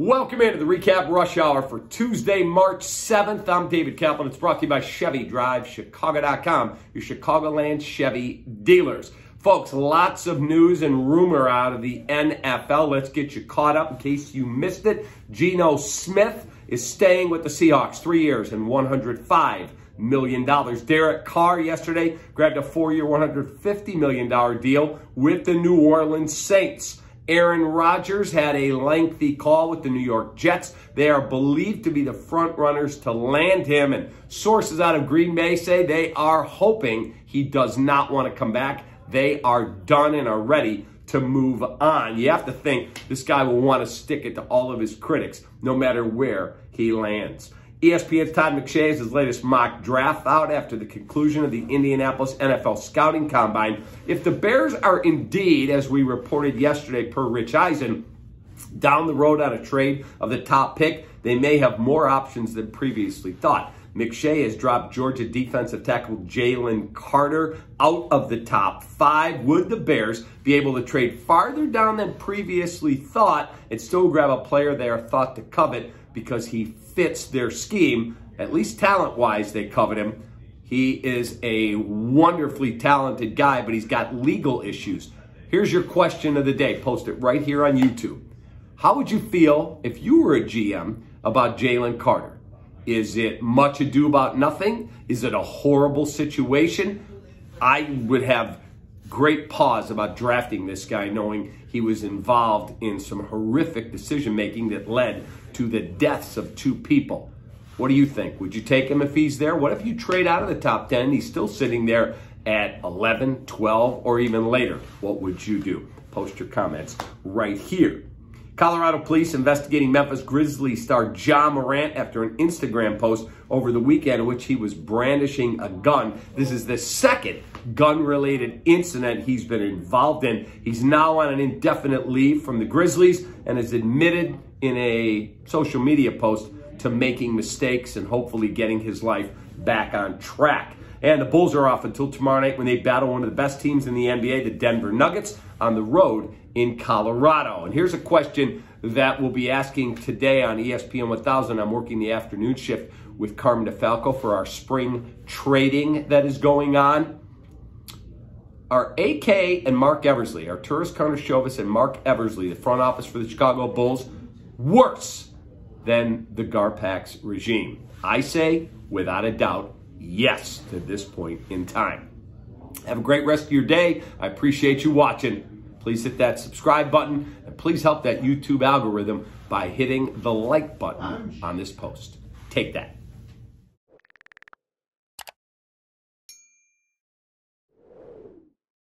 Welcome into the REKAP rush hour for Tuesday, March 7th. I'm David Kaplan. It's brought to you by Chevy Drive, Chicago.com, your Chicagoland Chevy dealers. Folks, lots of news and rumor out of the NFL. Let's get you caught up in case you missed it. Geno Smith is staying with the Seahawks three years and 105 million dollars. Derek Carr yesterday grabbed a four-year, 150 million dollar deal with the New Orleans Saints. Aaron Rodgers had a lengthy call with the New York Jets. They are believed to be the front runners to land him, and sources out of Green Bay say they are hoping he does not want to come back. They are done and are ready to move on. You have to think this guy will want to stick it to all of his critics, no matter where he lands. ESPN's Todd McShay has his latest mock draft out after the conclusion of the Indianapolis NFL Scouting Combine. If the Bears are indeed, as we reported yesterday per Rich Eisen, down the road on a trade of the top pick, they may have more options than previously thought. McShay has dropped Georgia defensive tackle Jalen Carter out of the top five. Would the Bears be able to trade farther down than previously thought and still grab a player they are thought to covet because he fits their scheme, at least talent wise, they covet him. He is a wonderfully talented guy, but he's got legal issues. Here's your question of the day. Post it right here on YouTube. How would you feel if you were a GM about Jalen Carter? Is it much ado about nothing? Is it a horrible situation? I would have great pause about drafting this guy, knowing he was involved in some horrific decision making that led to the deaths of two people. What do you think? Would you take him if he's there? What if you trade out of the top 10 and he's still sitting there at 11, 12, or even later? What would you do? Post your comments right here. Colorado police investigating Memphis Grizzlies star Ja Morant after an Instagram post over the weekend in which he was brandishing a gun. This is the second gun-related incident he's been involved in. He's now on an indefinite leave from the Grizzlies and has admitted in a social media post to making mistakes and hopefully getting his life back on track. And the Bulls are off until tomorrow night when they battle one of the best teams in the NBA, the Denver Nuggets, on the road in Colorado. And here's a question that we'll be asking today on ESPN 1000. I'm working the afternoon shift with Carmen DeFalco for our spring trading that is going on. Are AK and Marc Eversley, Arturas Karnisovas and Marc Eversley, the front office for the Chicago Bulls, worse than the Garpax regime? I say, without a doubt, yes to this point in time. Have a great rest of your day. I appreciate you watching. Please hit that subscribe button and please help that YouTube algorithm by hitting the like button on this post. Take that.